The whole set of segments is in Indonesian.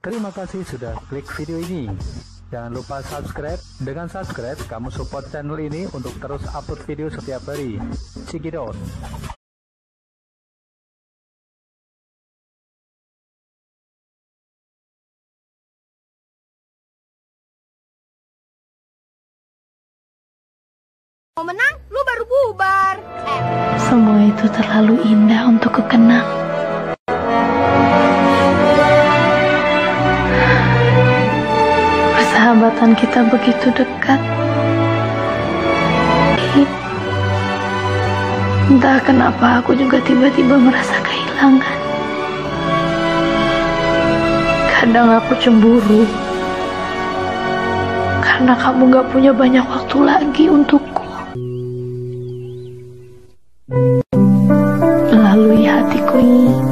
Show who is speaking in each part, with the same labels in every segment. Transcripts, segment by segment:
Speaker 1: Terima kasih sudah klik video ini. Jangan lupa subscribe. Dengan subscribe, kamu support channel ini untuk terus upload video setiap hari. Cikidot.
Speaker 2: Mau menang, lu baru bubar. Eh,
Speaker 3: Semua itu terlalu indah untuk kukenang. Persahabatan kita begitu dekat. Entah kenapa aku juga tiba-tiba merasa kehilangan. Kadang aku cemburu. Karena kamu gak punya banyak waktu lagi untukku. melalui hatiku ini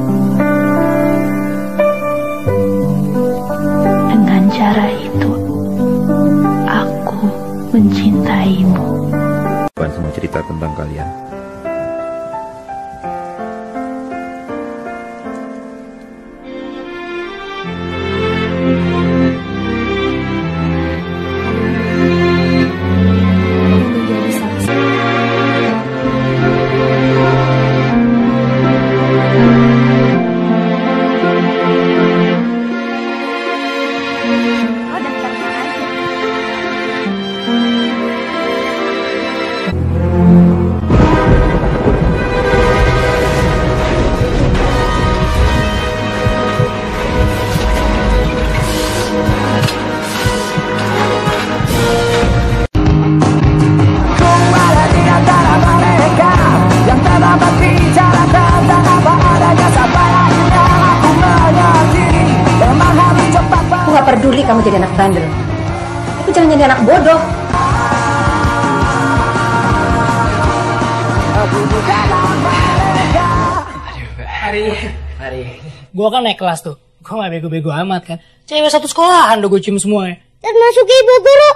Speaker 3: mencintaimu
Speaker 4: Bukan semua cerita tentang kalian.
Speaker 5: Peduli kamu jadi anak bandel. Tapi jangan jadi anak bodoh.
Speaker 6: Hari, hari. Gua kan naik kelas tuh. Gua gak bego-bego amat kan. Cewek satu sekolahan udah gue cium semuanya.
Speaker 2: Termasuk ibu guru.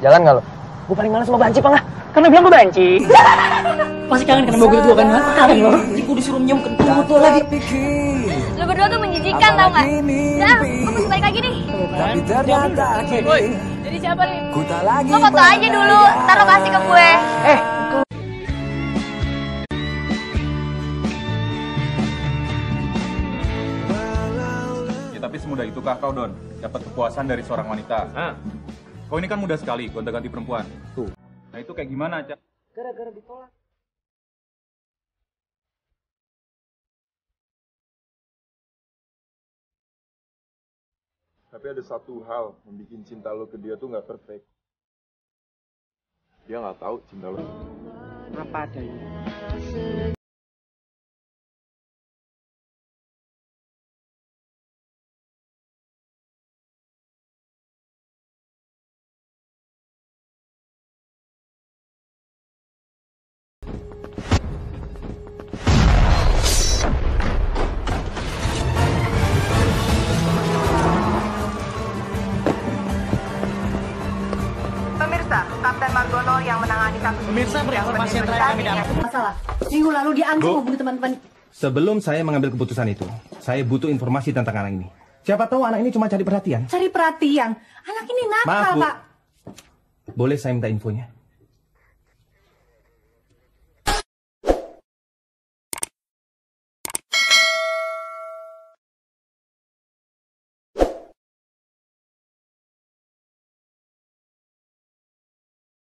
Speaker 6: Jalan gak lo? Gue paling males sama banci pang ah. Karena bilang gue banci. Pasti kangen karena gue kan? Kangen lo. Gue disuruh nyium kentut tuh lagi.
Speaker 2: Lu berdua tuh menjijikan tau gak? Udah, gue mesti balik lagi nih.
Speaker 6: Boy, jadi siapa nih?
Speaker 2: Lo foto aja dulu, ntar lo kasih ke gue.
Speaker 6: Eh,
Speaker 7: Ya tapi semudah itukah kau Don? Dapat kepuasan dari seorang wanita.
Speaker 6: Ah.
Speaker 7: Kau ini kan mudah sekali gonta-ganti perempuan. Tuh. Nah itu kayak gimana, Cak?
Speaker 6: gara-gara ditolak.
Speaker 8: Tapi ada satu hal yang bikin cinta lo ke dia tuh nggak perfect. Dia nggak tahu cinta lo.
Speaker 6: Apa adanya?
Speaker 9: Kapten Margono yang menangani kasus
Speaker 6: Pemirsa, beri informasi yang terakhir kami dapat.
Speaker 5: Masalah. Minggu lalu dia anjing membunuh teman-teman.
Speaker 4: Sebelum saya mengambil keputusan itu, saya butuh informasi tentang anak ini. Siapa tahu anak ini cuma cari perhatian.
Speaker 5: Cari perhatian. Anak ini nakal,
Speaker 4: Maaf, Bu.
Speaker 5: Pak.
Speaker 4: Boleh saya minta infonya?